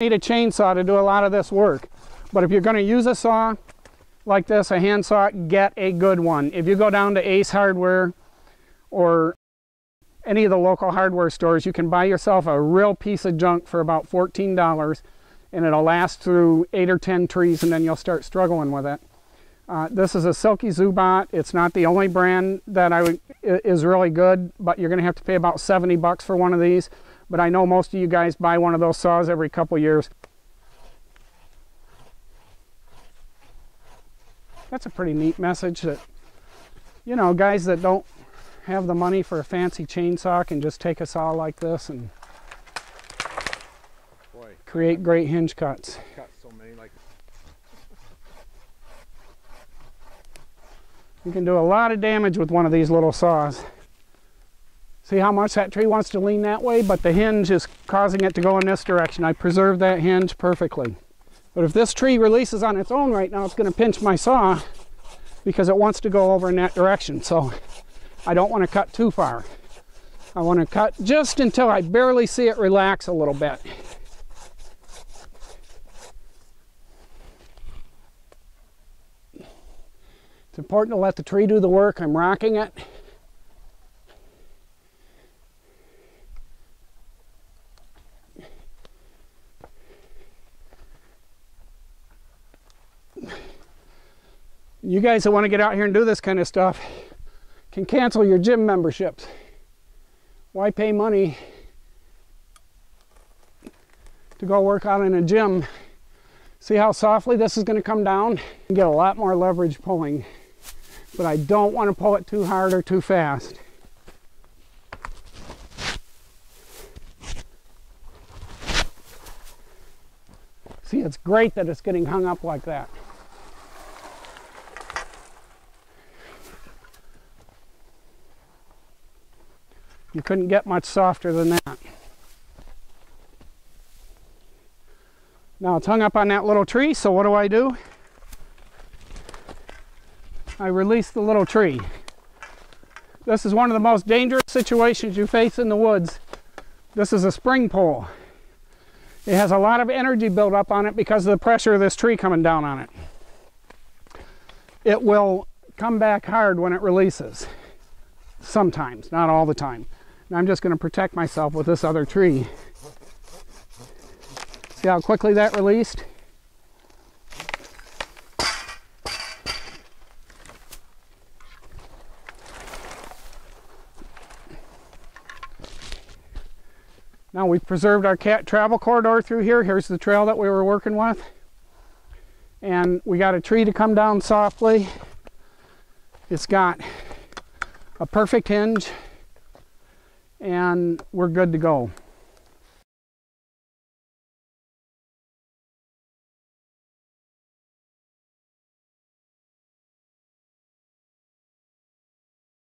need a chainsaw to do a lot of this work. But if you're going to use a saw like this, a hand saw, get a good one. If you go down to Ace Hardware or any of the local hardware stores, you can buy yourself a real piece of junk for about $14 and it'll last through eight or 10 trees and then you'll start struggling with it. Uh, this is a Silky Zubat. It's not the only brand that I would, is really good, but you're going to have to pay about 70 bucks for one of these. But I know most of you guys buy one of those saws every couple years. That's a pretty neat message that, you know, guys that don't have the money for a fancy chainsaw can just take a saw like this and Boy, create great hinge cuts. cut so many like You can do a lot of damage with one of these little saws. See how much that tree wants to lean that way, but the hinge is causing it to go in this direction. I preserved that hinge perfectly. But if this tree releases on its own right now, it's going to pinch my saw because it wants to go over in that direction. So I don't want to cut too far. I want to cut just until I barely see it relax a little bit. It's important to let the tree do the work. I'm rocking it. You guys that want to get out here and do this kind of stuff can cancel your gym memberships. Why pay money to go work out in a gym? See how softly this is going to come down? You get a lot more leverage pulling, but I don't want to pull it too hard or too fast. See, it's great that it's getting hung up like that. You couldn't get much softer than that. Now it's hung up on that little tree, so what do I do? I release the little tree. This is one of the most dangerous situations you face in the woods. This is a spring pole. It has a lot of energy built up on it because of the pressure of this tree coming down on it. It will come back hard when it releases. Sometimes, not all the time. And I'm just going to protect myself with this other tree. See how quickly that released? Now we've preserved our cat travel corridor through here. Here's the trail that we were working with. And we got a tree to come down softly. It's got a perfect hinge and we're good to go.